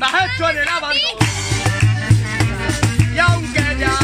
me has hecho en el abanico. Y aunque ya